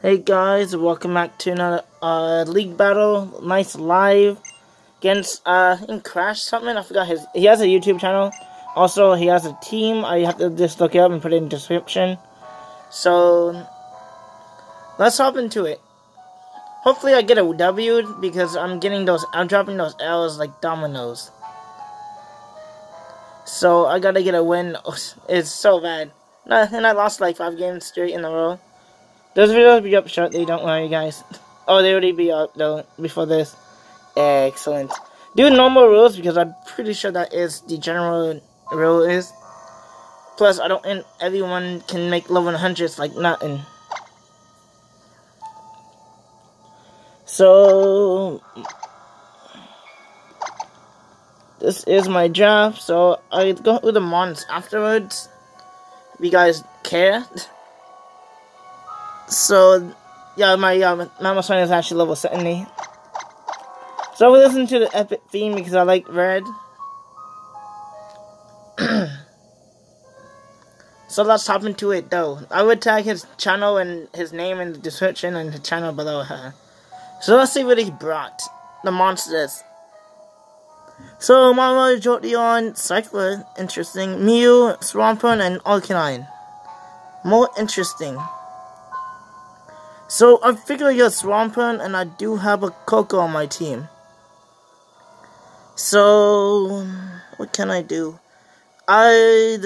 Hey guys, welcome back to another uh, league battle. Nice live against uh in Crash something. I forgot his. He has a YouTube channel. Also, he has a team. I have to just look it up and put it in description. So let's hop into it. Hopefully, I get a W because I'm getting those. I'm dropping those L's like dominoes. So I gotta get a win. It's so bad. And I lost like five games straight in a row. Those videos will be up shortly, don't worry guys. Oh, they already be up though, before this. Excellent. Do normal rules because I'm pretty sure that is the general rule is. Plus, I don't and everyone can make level 100s like nothing. So, this is my draft, so I go with the mons afterwards. If you guys care. So, yeah, my um, Mamoswine is actually level 70. So we listen to the epic theme because I like red. so let's hop into it though. I would tag his channel and his name in the description and the channel below her. So let's see what he brought. The monsters. So Mama Jolteon, Cycler, interesting. Mew, Swampert, and Arcanine. More interesting. So I figure you're Swampert and I do have a Koko on my team. So what can I do? I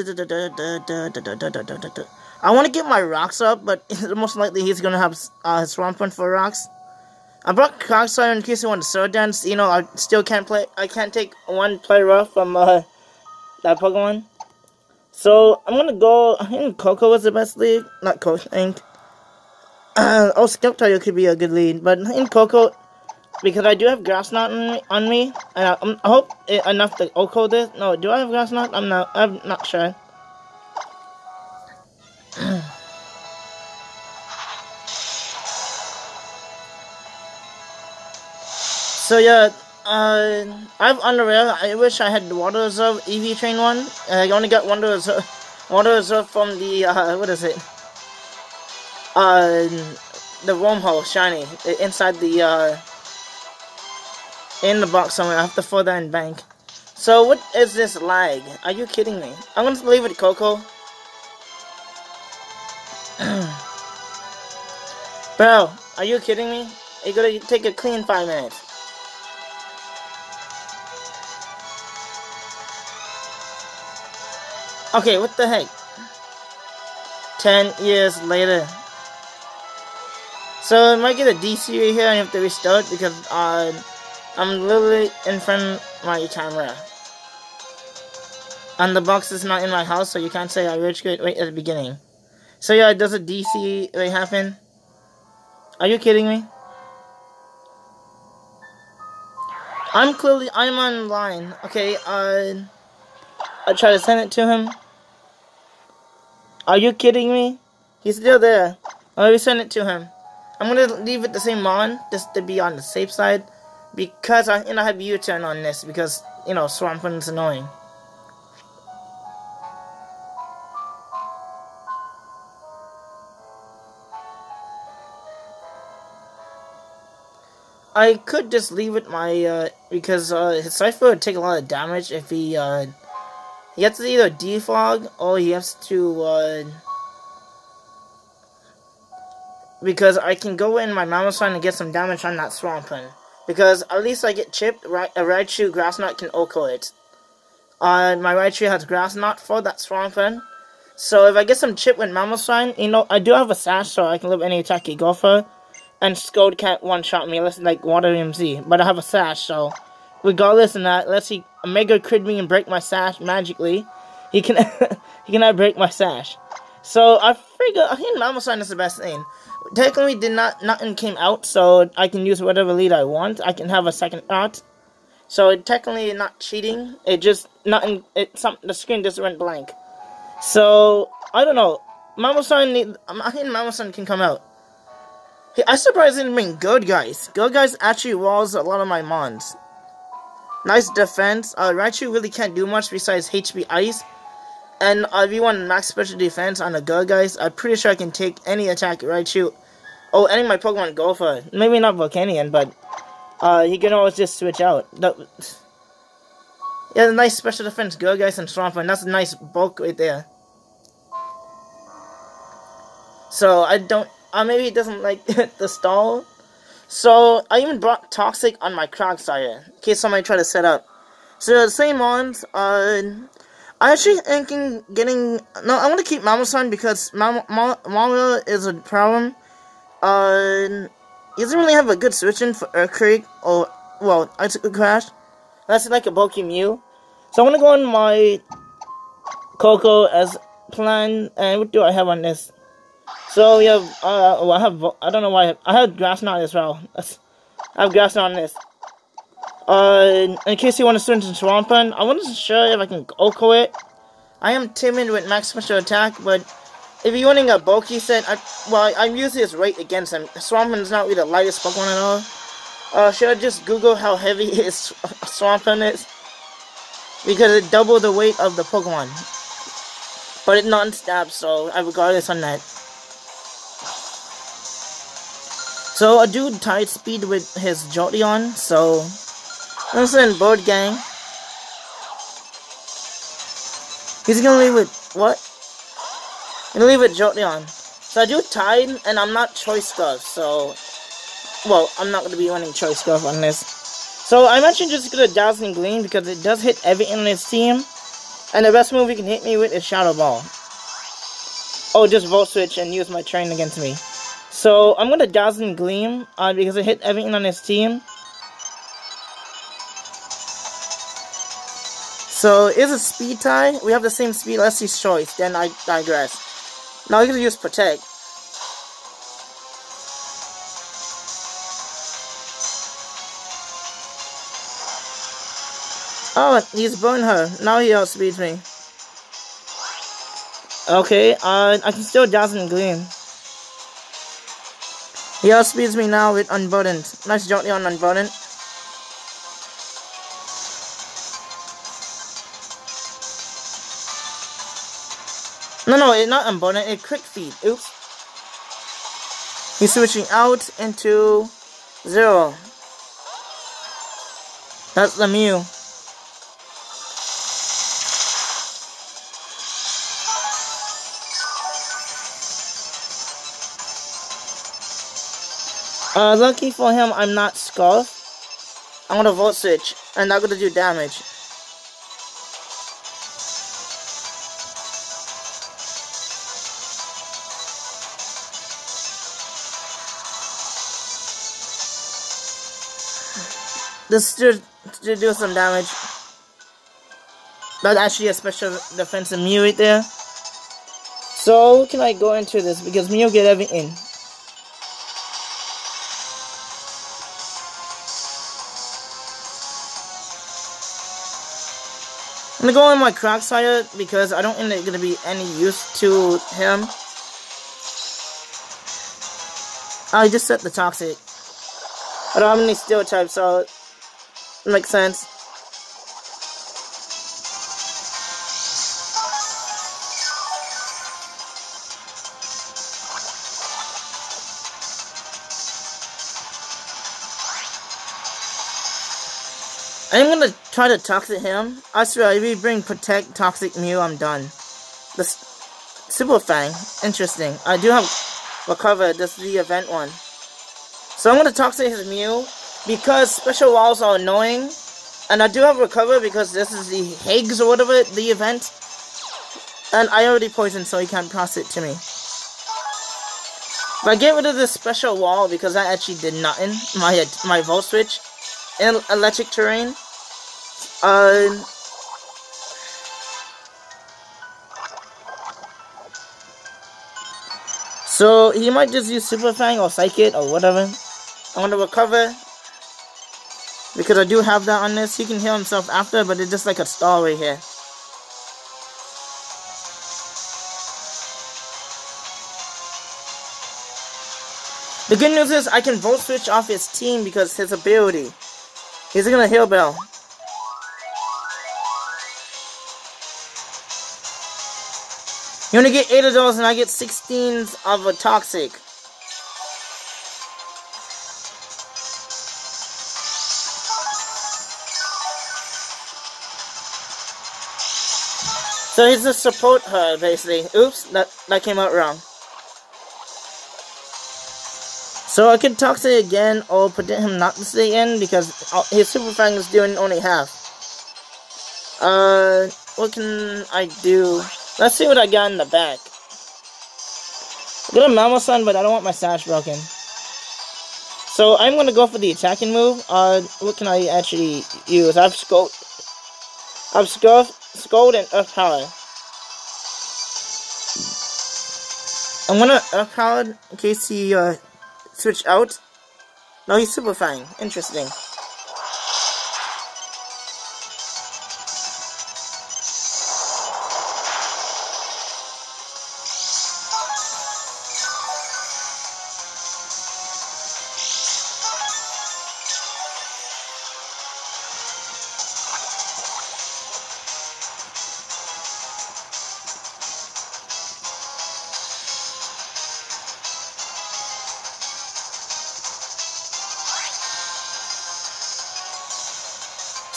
I want to get my rocks up, but most likely he's gonna have uh, Swampert for rocks. I brought Quagsire in case you want to sword dance. You know, I still can't play. I can't take one player off from uh, that Pokemon. So I'm gonna go. I think Koko was the best lead, not Coach Ink. Uh, oh, Sceptile could be a good lead, but in Koko, because I do have Grass Knot on me, on me and I, I hope it, enough to OHKO this. No, do I have Grass Knot? I'm not. I'm not sure. so yeah, uh, I've Underrail. I wish I had Water Reserve EV Train one. I only got Water Reserve, Water Reserve from the uh, what is it? Uh, the wormhole shiny inside the uh, in the box somewhere. I have to throw that in bank. So what is this lag? Are you kidding me? I'm gonna leave it Koko. Bro, are you kidding me? You gotta take a clean five minutes. Okay, what the heck? Ten years later. So I might get a DC right here and have to restart because uh, I'm literally in front of my camera. And the box is not in my house, so you can't say I rage quit right at the beginning. So yeah, does a DC right happen? Are you kidding me? I'm clearly, I'm online. Okay, uh, I try to send it to him. Are you kidding me? He's still there. Let me send it to him. I'm gonna leave it the same on, just to be on the safe side, because I, know, I have U-turn on this, because, you know, Swampert's annoying. I could just leave it my, uh, because, uh, his Cypher would take a lot of damage if he, uh, he has to either defog, or he has to, uh, because I can go in my Mamoswine and get some damage on that Swampert. Because at least I get chipped, right, a Raichu Grass Knot can OHKO it. Uh, my Raichu has Grass Knot for that Swampert. So if I get some chip with Mamoswine, you know, I do have a Sash, so I can live any attack you go for. And Scald can't one-shot me, unless like Water MZ. But I have a Sash, so regardless of that, let's see Mega Crit me and break my Sash magically. He can he cannot break my Sash. So I figure I think Mamoswine is the best thing technically did not nothing came out, so I can use whatever lead I want. I can have a second art. So it technically not cheating. It just nothing. It some the screen just went blank. So I don't know. Mamoswine need. I think Mamoswine can come out. Hey, I surprised didn't bring Gourgeist. Good guys actually walls a lot of my mons. Nice defense. Uh, Raichu really can't do much besides HP Ice. And uh, if you want max special defense on a Gourgeist, I'm pretty sure I can take any attack Raichu Oh, any my Pokemon go for maybe not Volcanion, but uh, you can always just switch out. The, yeah, nice special defense, Gourgeist and Swampert. That's a nice bulk right there. So I don't. Uh, maybe it doesn't like the stall. So I even brought Toxic on my Quagsire in case somebody try to set up. So the same ones. Uh, I actually thinking getting no. I want to keep Mamoswine because Mario is a problem. Uh, he doesn't really have a good switch in for Earthquake or well, Ice Crash. That's like a bulky Mew. So I'm gonna go on my Koko as planned. And what do I have on this? So we have uh, well, I have I don't know why I have, I have grass knot as well. I have grass knot on this. Uh, in case you want to switch into Swampert, I wasn't sure if I can OHKO it. I am timid with max special attack, but if you're running a bulky set, I, well, I'm usually as right against him. Swampert is not really the lightest Pokemon at all. Uh, should I just Google how heavy his Swampert is? Because it double the weight of the Pokemon. But it non-stab, so I regard this on that. So a dude tied speed with his Jolteon, so Listen, board gang. He's gonna leave with what? Gonna leave with Jolteon. So I do tied, and I'm not choice scarf, so well, I'm not gonna be running choice scarf on this. So I'm actually just gonna Dazzling Gleam because it does hit everything in this team. And the best move you can hit me with is Shadow Ball. Oh, just Volt Switch and use my train against me. So I'm gonna Dazzling Gleam uh, because it hit everything on this team. So, is a speed tie? We have the same speed, let's see choice, then I digress. Now we're gonna use protect. Oh, he's burned her. Now he outspeeds me. Okay, uh, I can still Dazzling Gleam. He outspeeds me now with Unburdened. Nice job on Unburdened. No, no, it's not unbutton, it Quick Feet. Oops. He's switching out into zero. That's the Mew. Uh, lucky for him, I'm not Scarf. I'm gonna Volt Switch, and not gonna do damage. This should, do some damage. That's actually a special defensive Mew right there. So, can I go into this? Because Mew get everything. I'm gonna go on my Quagsire because I don't think it's gonna be any use to him. I just set the toxic. I don't have any steel type, so Makes sense. I'm gonna try to toxic him. I swear, if we bring Protect Toxic Mew, I'm done. The Super Fang, interesting. I do have Recover, this is the event one. So I'm gonna toxic his Mew because special walls are annoying. And I do have recover because this is the Higgs or whatever, the event. And I already poisoned so he can't pass it to me. But I get rid of this special wall because I actually did nothing. My my volt switch in electric terrain. Uh, so he might just use Super Fang or Psychic or whatever. I'm gonna recover because I do have that on this. He can heal himself after, but it's just like a stall right here. The good news is I can Volt Switch off his team because his ability. He's gonna heal Bell. You only get 8 of those and I get 16 of a Toxic. So he's to support her, basically. Oops, that, that came out wrong. So I could Toxic again or predict him not to stay in because uh, his Super Fang is doing only half. Uh, what can I do? Let's see what I got in the back. I got a Mammoth but I don't want my sash broken. So I'm gonna go for the attacking move. Uh, what can I actually use? I've Scald, I've Scald, Scald and earth power. I'm gonna earth power in case he uh switch out. No, he's super fine. Interesting.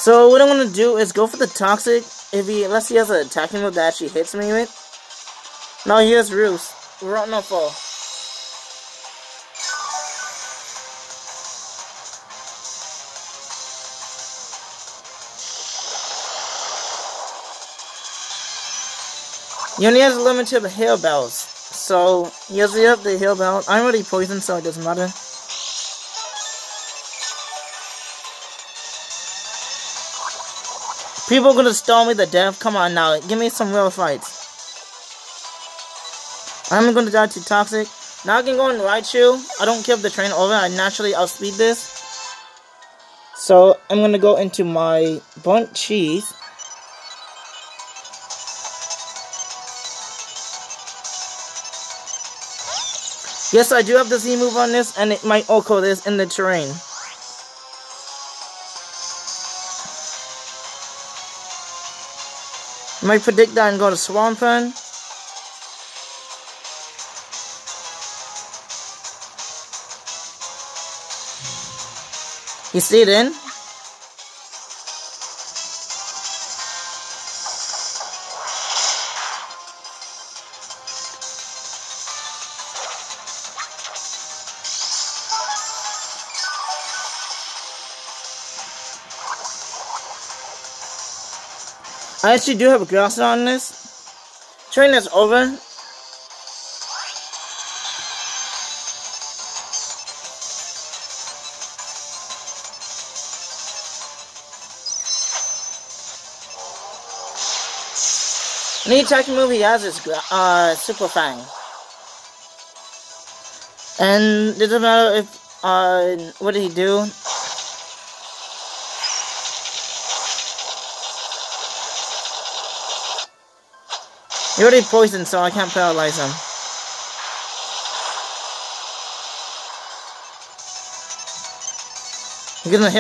So what I'm gonna do is go for the toxic. If he unless he has an attacking move that actually hits me with. No, he has Roost. We're on no fall. He only has a limited Heal Bells. So he has the Heal Bell. I'm already poisoned so it doesn't matter. People gonna storm me to death. Come on now, give me some real fights. I'm gonna die to Toxic. Now I can go and Raichu. I don't care if the train over. I naturally outspeed this. So I'm gonna go into my burnt cheese. Yes, I do have the Z move on this, and it might OHKO this in the terrain. Might predict that and go to Swampert. You see it in? I actually do have a grass on this. Train is over. The attacking move he has is uh, Super Fang. And it doesn't matter if, uh, what did he do? He already poisoned, so I can't paralyze him. He gives him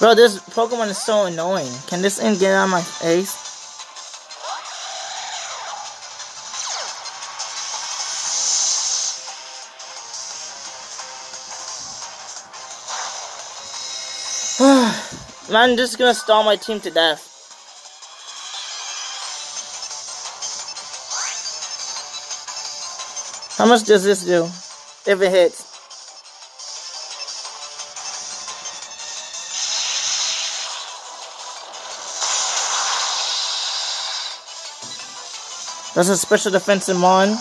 Bro, this Pokemon is so annoying. Can this thing get out of my face? Man, just gonna stall my team to death. How much does this do? If it hits. That's a special defensive mon.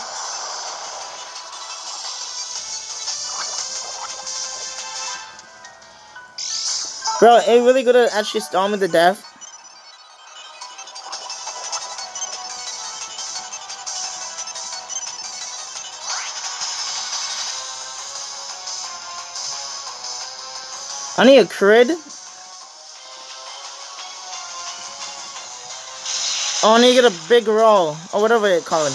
Bro, it really good at actually storm me to death. I need a crit. Oh, and you get a big roll, or whatever you call it.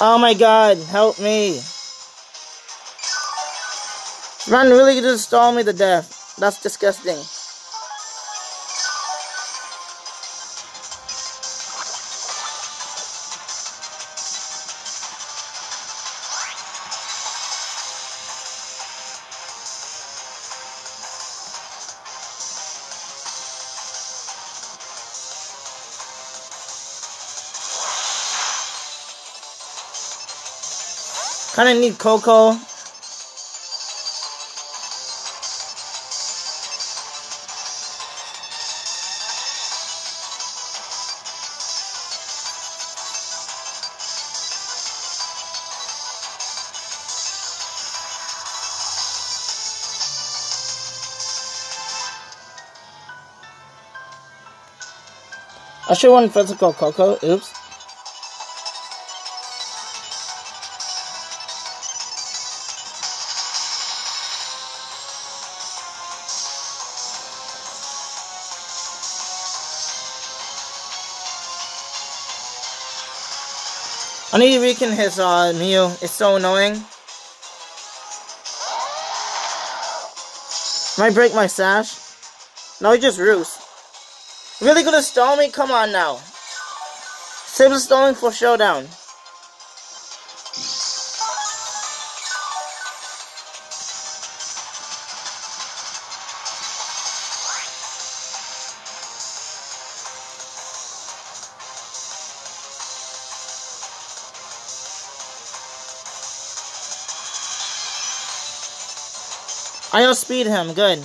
Oh my god, help me. Run really just stall me to death. That's disgusting. Kinda need Koko. I should want physical Koko. Oops. I need to weaken his uh, Mew. It's so annoying. Might break my sash. No, he just roost. Really gonna stall me? Come on now. Save stalling for showdown. I outspeed him, good.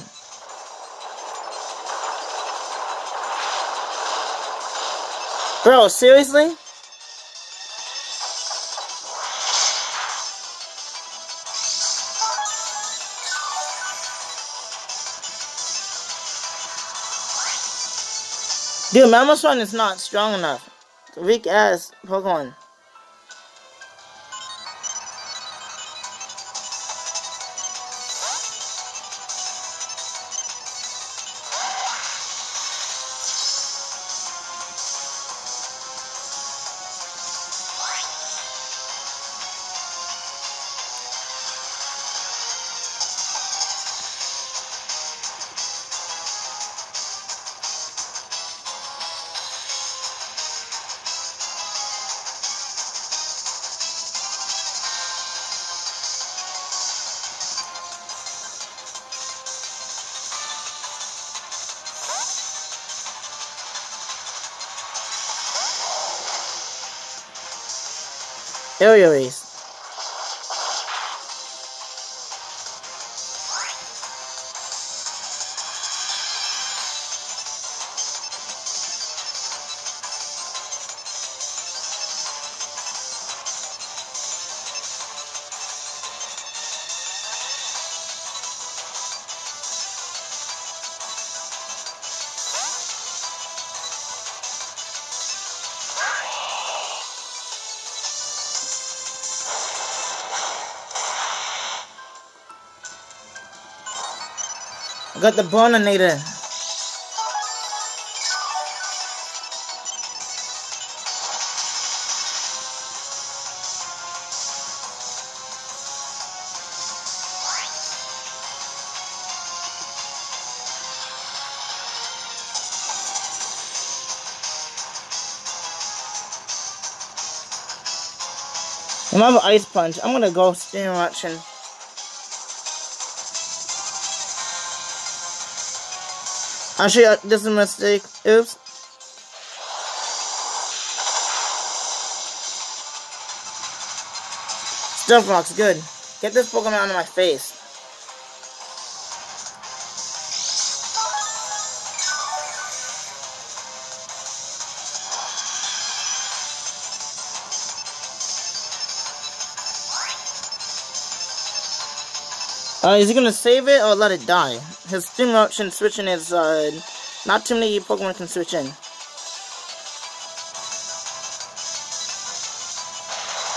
Bro, seriously? Dude, Mamoswine is not strong enough. Weak ass Pokemon. Area got the Boninator. Gonna have ice punch. I'm gonna go steam action. Actually, uh, this is a mistake. Oops. Stealth Rock's good. Get this Pokemon out of my face. Uh, is he gonna save it or let it die? His steam option switching is, uh, not too many Pokemon can switch in.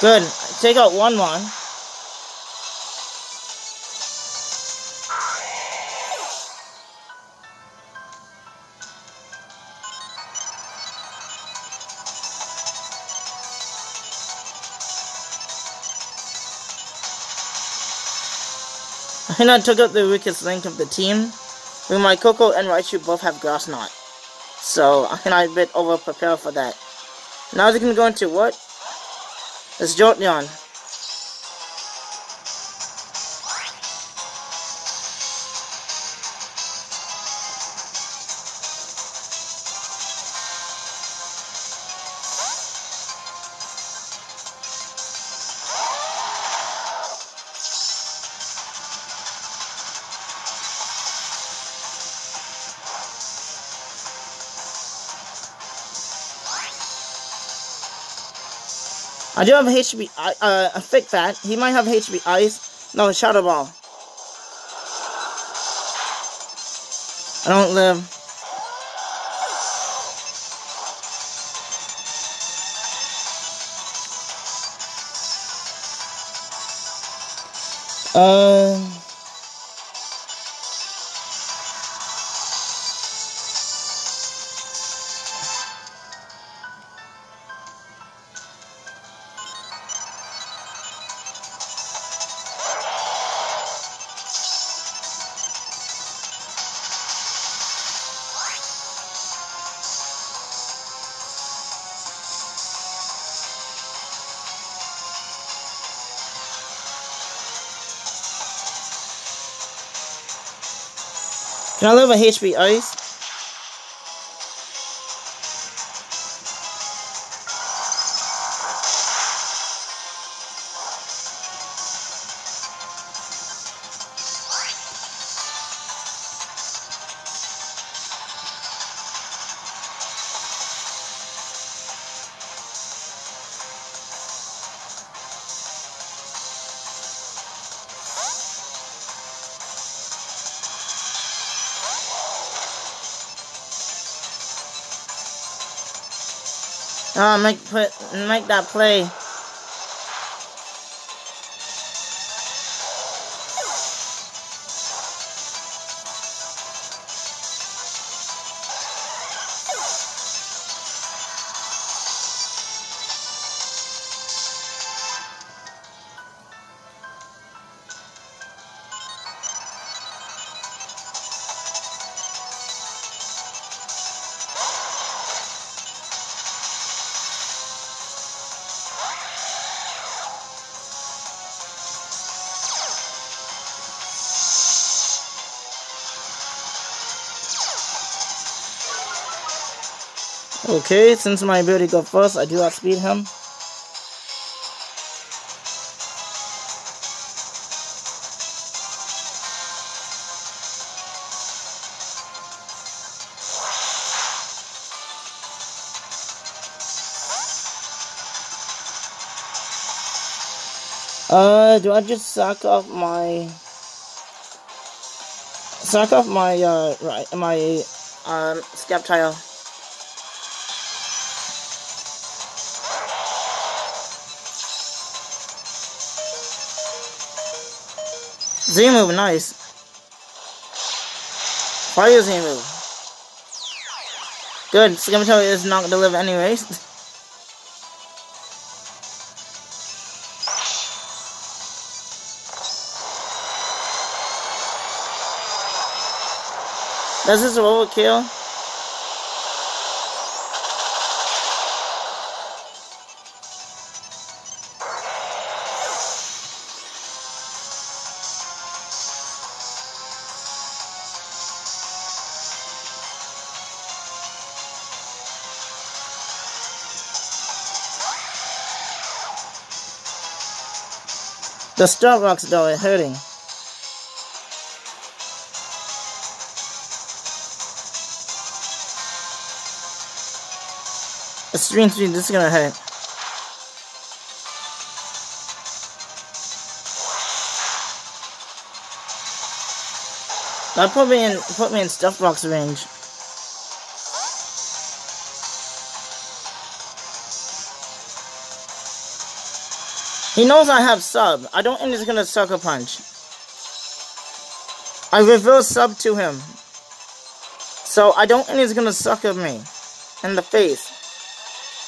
Good. Take out one one. Hina took up the weakest link of the team. With my Koko and Raichu both have Grass Knot. So I cannot a bit over prepare for that. Now they can go into what? It's Jolteon. I do have a HB, uh, a fake fat. He might have HP Ice. No, Shadow Ball. I don't live. Uh... I live a HP Oh, make put make that play. Okay, since my ability go first, I do outspeed him. Uh, do I just sack off my... sack off my, uh, right, my, um, Sceptile? Z move, nice. Fire Z move. Good, Scimitar is not gonna live anyways. Does this is overkill. The star rocks though are hurting. Extreme speed, this is gonna hurt. That put me in put me in stuff box range. He knows I have sub. I don't think he's gonna sucker punch. I reverse sub to him. So I don't think he's gonna sucker me in the face.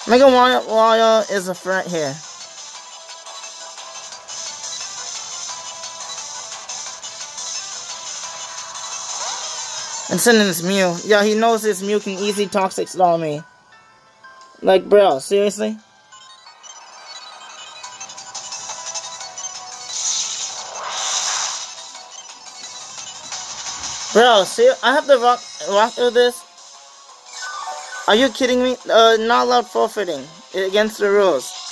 Mega Wire is a threat here. And sending this Mew. Yeah, he knows this Mew can easily toxic stall me. Like, bro, seriously? Bro, see, I have to rock, rock through this. Are you kidding me? Uh, not allowed forfeiting. Against the rules.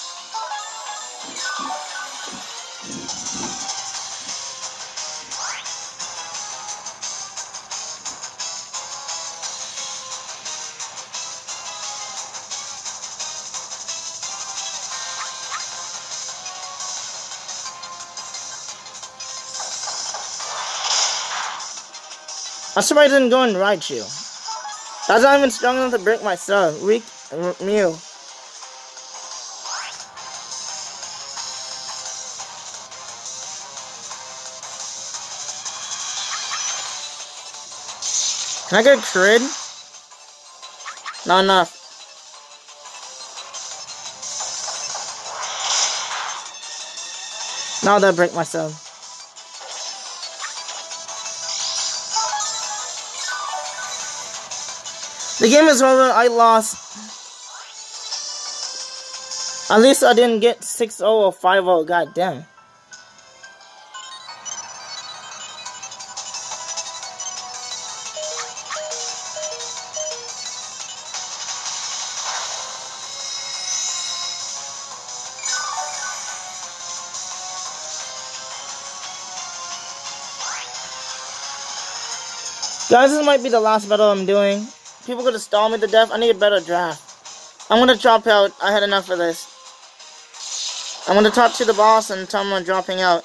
I'm surprised I didn't go and ride you. That's not even strong enough to break my son. Weak uh, Mew. Can I get a crit? Not enough. Now that break myself. The game is over. I lost. At least I didn't get 6-0 or 5-0. God damn. Guys, this might be the last battle I'm doing. People gonna stall me to death. I need a better draft. I'm gonna drop out. I had enough of this. I'm gonna talk to the boss and tell him I'm dropping out.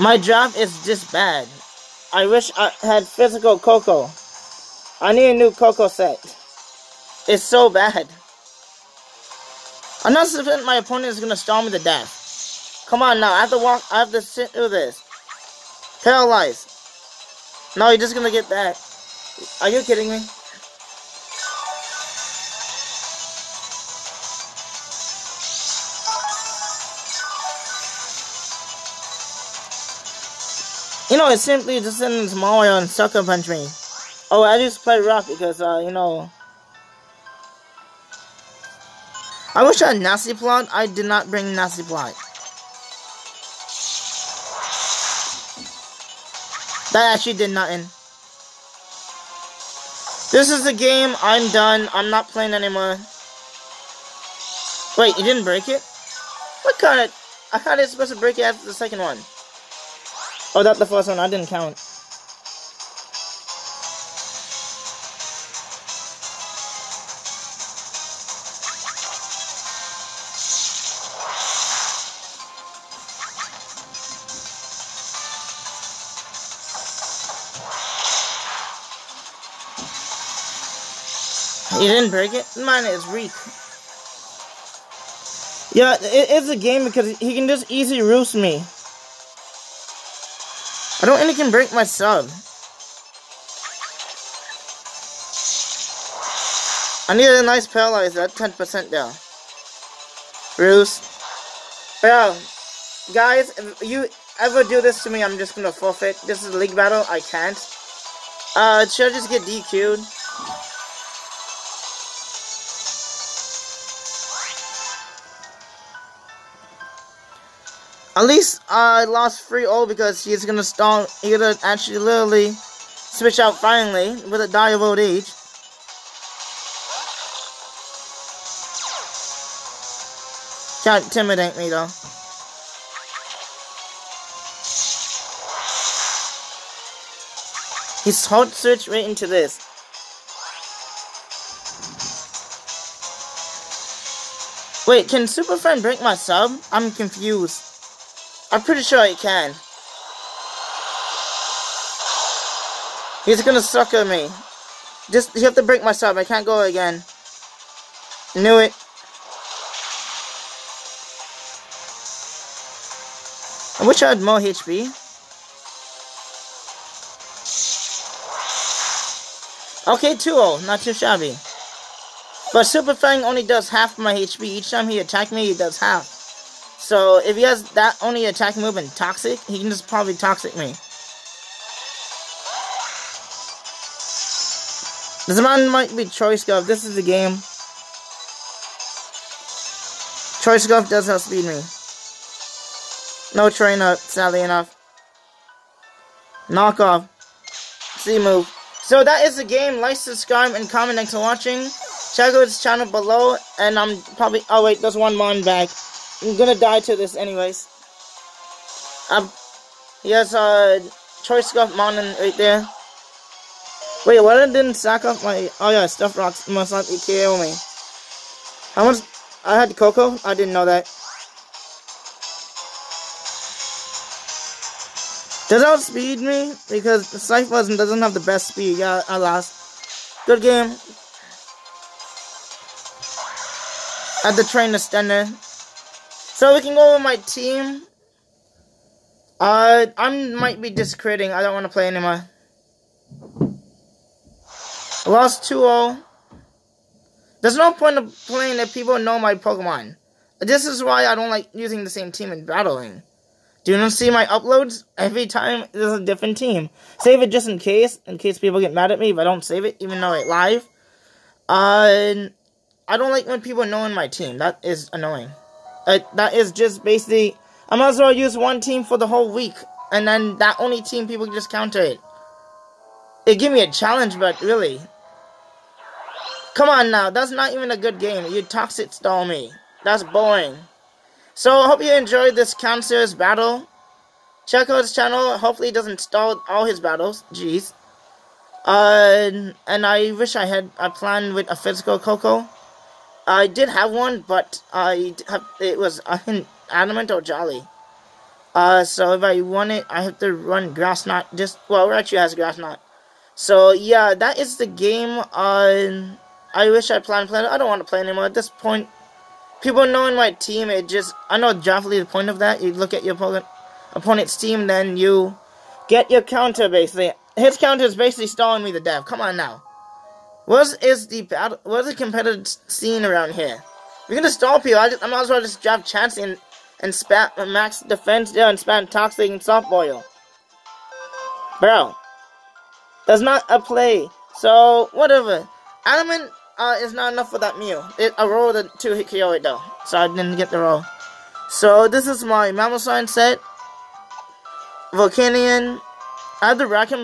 My draft is just bad. I wish I had physical Koko. I need a new Koko set. It's so bad. I'm not certain my opponent is gonna stall me to death. Come on now, I have to walk, I have to sit through this. Paralyzed. No, you're just gonna get that. Are you kidding me? You know, it's simply just sitting small and sucker punch me. Oh, I just play rock because, uh, you know, I wish I had nasty plot. I did not bring nasty plot. That actually did nothing. This is the game. I'm done. I'm not playing anymore. Wait, you didn't break it? What kind of... I thought it was supposed to break it after the second one. Oh, that's the first one. I didn't count. You didn't break it? Mine is weak. Yeah, it, it's a game because he can just easy roost me. I don't think he can break my sub. I need a nice paralyzer at 10% down. Roost. Well, guys, if you ever do this to me, I'm just gonna forfeit. This is a league battle, I can't. Uh, should I just get DQ'd? At least I lost free all because he's gonna stall. He's gonna actually literally switch out finally with a die of old age. Can't intimidate me though. He's hard switch right into this. Wait, can Super Fang break my sub? I'm confused. I'm pretty sure he can. He's gonna sucker me. Just, you have to break my sub. I can't go again. Knew it. I wish I had more HP. Okay, 2-0. Not too shabby. But Super Fang only does half my HP. Each time he attacks me, he does half. So if he has that only attack move and Toxic, he can just probably Toxic me. This man might be Choice Scarf. This is the game. Choice Scarf does outspeed me. No train up, sadly enough. Knock off. C move. So that is the game. Like, subscribe, and comment. Thanks for watching. Check out his channel below. And I'm probably... Oh, wait. There's one Mon back. I'm gonna die to this anyways. Um, he has a uh, Choice Scarf Mon right there. Wait, what I didn't sack up my... Oh, yeah. Stealth Rocks must not kill me. How much... I had Koko. I didn't know that. Does outspeed me? Because the Cypher doesn't have the best speed. Yeah, I lost. Good game. At the train extender. So go over my team. Uh, I might be discrediting. I don't want to play anymore. I lost 2-0. There's no point of playing if people know my Pokemon. This is why I don't like using the same team in battling. Do you not see my uploads? Every time there's a different team. Save it just in case, in case people get mad at me if I don't save it, even though it's live. Uh, I don't like when people know in my team. That is annoying. Uh, that is just basically, I might as well use one team for the whole week. And then that only team people just counter it. It give me a challenge, but really. Come on now, that's not even a good game. You toxic stall me. That's boring. So, I hope you enjoyed this Cancer's battle. Check out his channel. Hopefully, he doesn't stall all his battles. Jeez. Uh, and I wish I had a plan with a physical Koko. I did have one, but I have, it was uh, adamant or jolly. Uh, so if I want it, I have to run Grass Knot. Just well, Raichu has Grass Knot. So yeah, that is the game. Uh, I wish I planned play. I don't want to play anymore at this point people knowing my team, it just, I know definitely the point of that. You look at your opponent, opponent's team, then you get your counter, basically. His counter is basically stalling me to death. Come on now. What is the battle, what is the competitive scene around here? We're gonna stall people. I, just, I might as well just drop chance and, and spat max defense there and spam toxic and soft boil. Bro. That's not a play. So, whatever. Adamant uh, it's not enough for that meal. It, I rolled a two hit KO it though, so I didn't get the roll. So this is my Mamoswine set. Volcanion. I have the Rackham